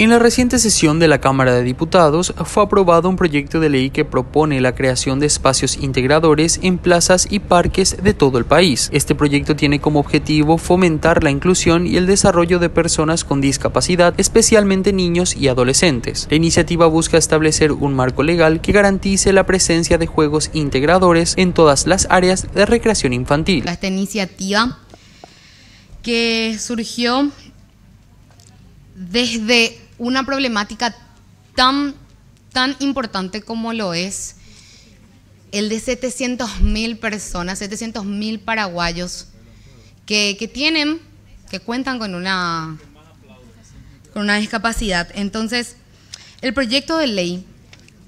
En la reciente sesión de la Cámara de Diputados fue aprobado un proyecto de ley que propone la creación de espacios integradores en plazas y parques de todo el país. Este proyecto tiene como objetivo fomentar la inclusión y el desarrollo de personas con discapacidad, especialmente niños y adolescentes. La iniciativa busca establecer un marco legal que garantice la presencia de juegos integradores en todas las áreas de recreación infantil. Esta iniciativa que surgió desde una problemática tan, tan importante como lo es el de 700 mil personas, 700 mil paraguayos que, que, tienen, que cuentan con una, con una discapacidad. Entonces, el proyecto de ley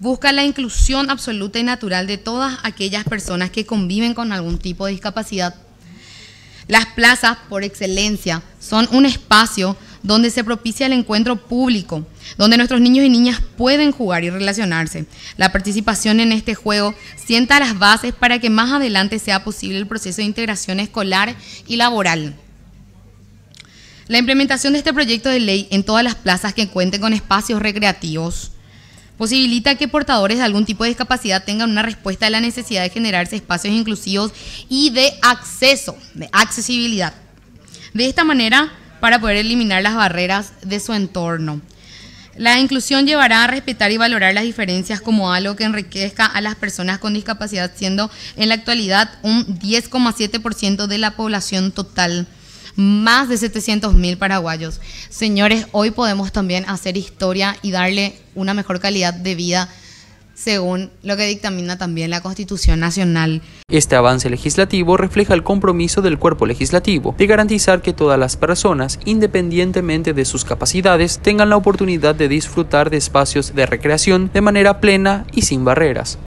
busca la inclusión absoluta y natural de todas aquellas personas que conviven con algún tipo de discapacidad. Las plazas, por excelencia, son un espacio donde se propicia el encuentro público, donde nuestros niños y niñas pueden jugar y relacionarse. La participación en este juego sienta las bases para que más adelante sea posible el proceso de integración escolar y laboral. La implementación de este proyecto de ley en todas las plazas que cuenten con espacios recreativos posibilita que portadores de algún tipo de discapacidad tengan una respuesta a la necesidad de generarse espacios inclusivos y de acceso, de accesibilidad. De esta manera, para poder eliminar las barreras de su entorno. La inclusión llevará a respetar y valorar las diferencias como algo que enriquezca a las personas con discapacidad, siendo en la actualidad un 10,7% de la población total, más de 700 mil paraguayos. Señores, hoy podemos también hacer historia y darle una mejor calidad de vida según lo que dictamina también la Constitución Nacional. Este avance legislativo refleja el compromiso del cuerpo legislativo de garantizar que todas las personas, independientemente de sus capacidades, tengan la oportunidad de disfrutar de espacios de recreación de manera plena y sin barreras.